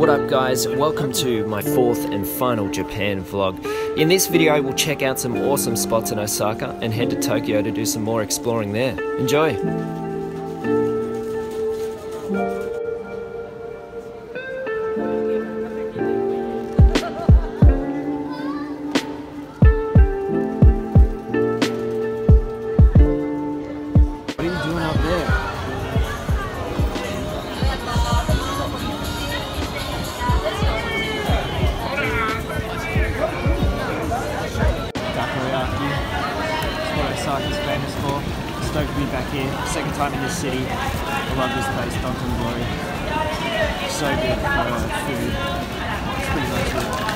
What up guys, welcome to my fourth and final Japan vlog. In this video we'll check out some awesome spots in Osaka and head to Tokyo to do some more exploring there. Enjoy! Stoked to be back here. Second time in this city. I love this place, Dotonbori. So good for uh, food. It's pretty much it.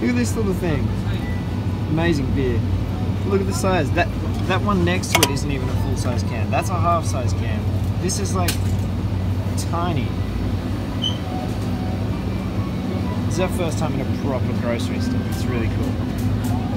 Look at this little thing. Amazing beer. Look at the size. That that one next to it isn't even a full size can. That's a half size can. This is like tiny. Is our first time in a proper grocery store. It's really cool.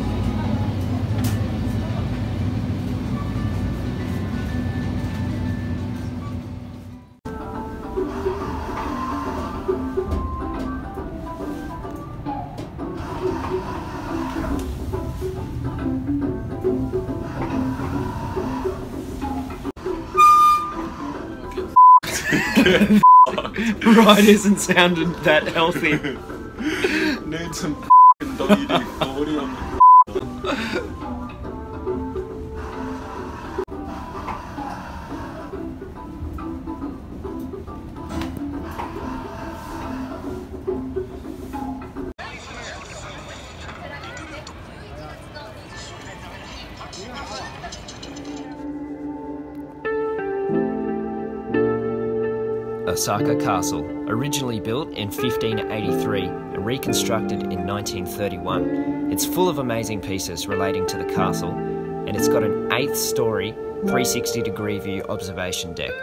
Right isn't sounded that healthy. Need some WD 40 on the Osaka Castle, originally built in 1583 and reconstructed in 1931. It's full of amazing pieces relating to the castle, and it's got an eighth story, 360 degree view observation deck.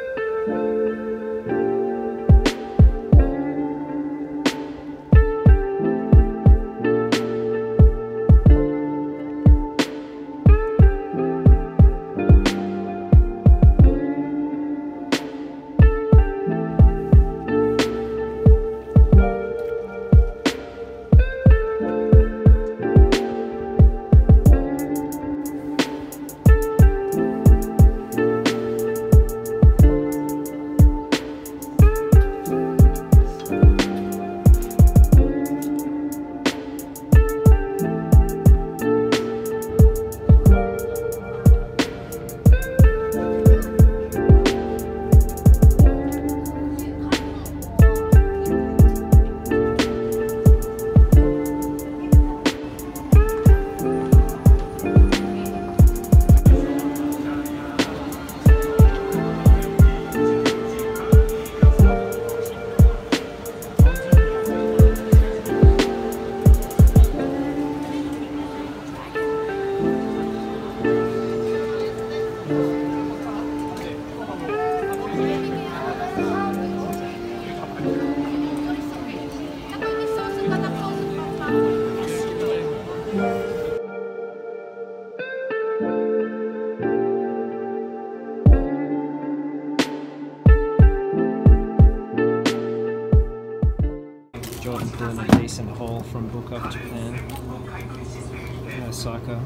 Pulling a decent haul from Book Off Japan. Uh, Osaka.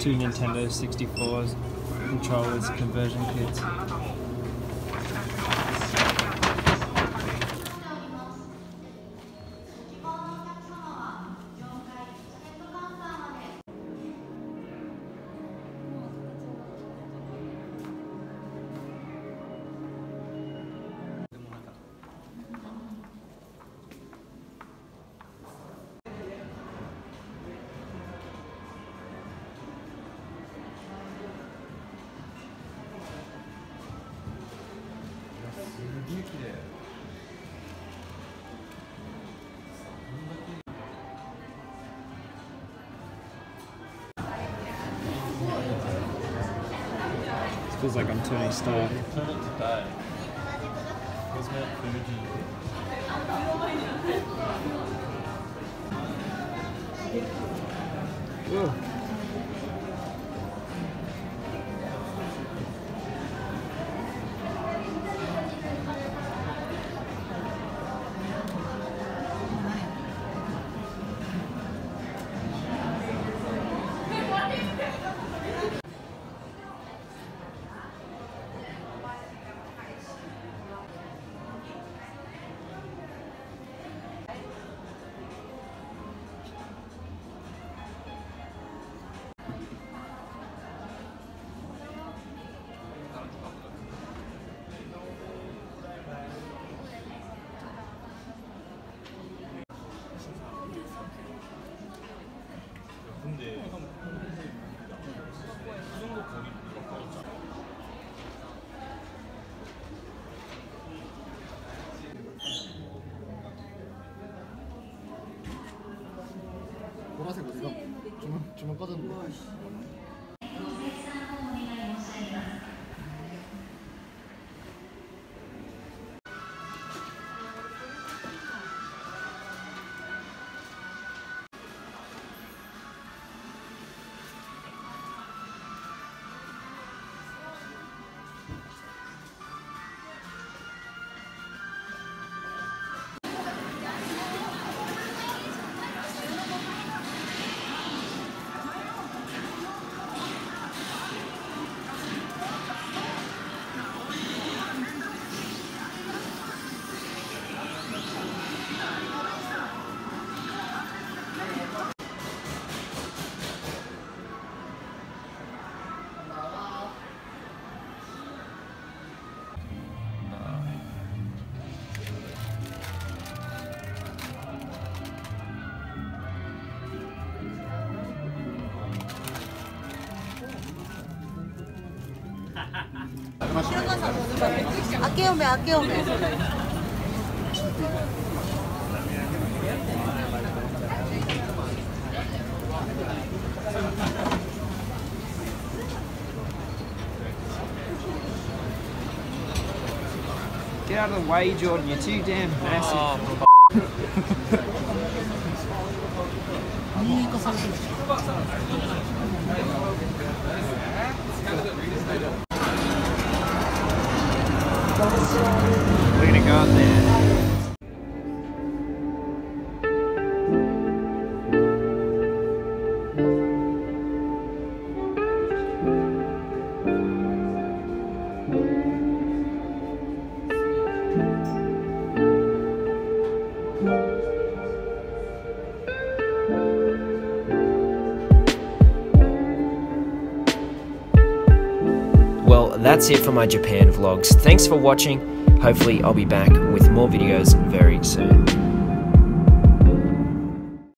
Two Nintendo 64s, controllers, conversion kits. Feels like I'm Tony Stark. Whoa. 주 아껴오면 아껴오면 Get out of the way, Jordan. You're too damn massive. We're gonna go there. That's it for my Japan vlogs. Thanks for watching. Hopefully, I'll be back with more videos very soon.